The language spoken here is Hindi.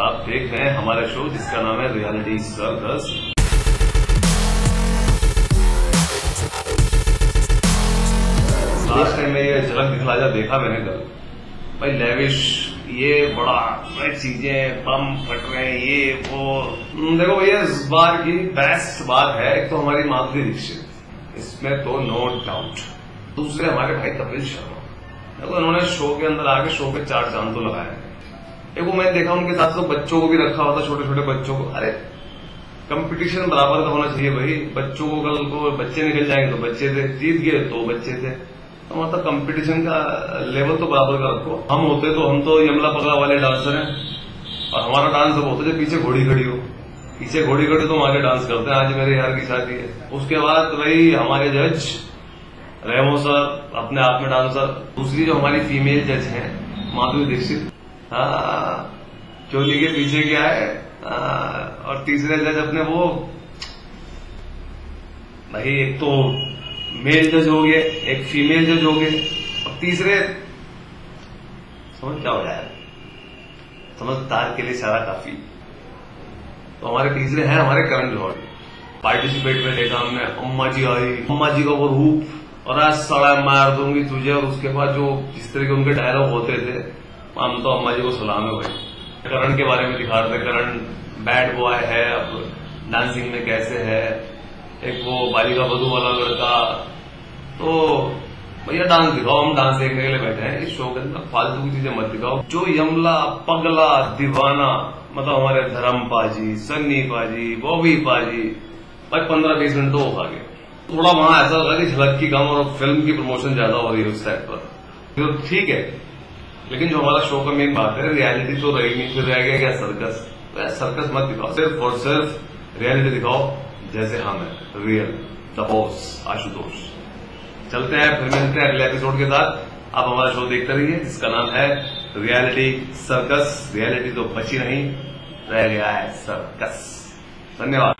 देख रहे हैं हमारा शो जिसका नाम है रियलिटी सर्कस लास्ट टाइम में ये झलक दिखलाजा देखा मैंने कल भाई लेविश ये बड़ा चीज़ें बम फट रहे हैं ये वो। हम्म, देखो भैया इस बार की बेस्ट बात है एक तो हमारी माधुरी दीक्षित। इसमें तो नो डाउट दूसरे हमारे भाई कपिल शर्मा। देखो उन्होंने शो के अंदर आके शो पे चार चाँद तो लगाए। वो मैंने देखा उनके साथ तो बच्चों को भी रखा था छोटे छोटे बच्चों को। अरे कंपटीशन बराबर का होना चाहिए भाई। बच्चों को कल को बच्चे निकल जाएँगे तो बच्चे थे, जीत गए तो बच्चे थे। तो मतलब कंपटीशन का लेवल तो बराबर का रखो। हम होते तो हम तो यमला पगला वाले डांसर हैं। और हमारा डांस अब होता है जब पीछे घोड़ी खड़ी हो। पीछे घोड़ी खड़ी तो हम आगे डांस करते हैं, आज मेरे यार की शादी है। उसके बाद भाई हमारे जज रेमो सर, अपने आप में डांसर दूसरी जो हमारी फीमेल जज हैं, माधुरी दीक्षित हाँ चोली के पीछे क्या है? हाँ, और तीसरे जज अपने वो भाई एक तो मेल जज हो गए एक फीमेल जज हो गए। और तीसरे समझ क्या हो जाए समझदार के लिए सारा काफ़ी। तो हमारे तीसरे हैं हमारे करण जौहर पार्टिसिपेट में देखा हमने अम्मा जी आई। अम्मा जी का वो रूप और आज सड़ा मार दूँगी तुझे और उसके बाद जो जिस तरह के उनके डायलॉग होते थे हम तो अम्मा जी को सलाम है भाई। करण के बारे में दिखा रहे थे, करण बैड बॉय है, अब डांसिंग में कैसे है? एक वो बालिका बधू वाला लड़का। तो भैया डांस दिखाओ, हम डांस देखने के लिए बैठे हैं। इस शो के अंदर फालतू की चीज़ें मत दिखाओ। जो यमला, पगला, दीवाना मतलब हमारे धर्म पाजी सन्नी पाजी बॉबी पाजी भाई पंद्रह बीस मिनट तो खा गए। थोड़ा वहाँ ऐसा लगा कि झलक की कम और फ़िल्म की प्रमोशन ज़्यादा हो रही है उस साइड पर। तो ठीक है लेकिन जो हमारा शो का मेन बात है रियलिटी तो रहेगी फिर रह गया, क्या सर्कस सर्कस मत दिखाओ, सिर्फ़ और सिर्फ़ रियलिटी दिखाओ, जैसे हम है रियल द बॉस आशुतोष। चलते हैं, फिर मिलते हैं अगले एपिसोड के साथ। आप हमारा शो देखते रहिए, जिसका नाम है रियलिटी सर्कस रियलिटी तो बची नहीं, रह गया है सर्कस धन्यवाद।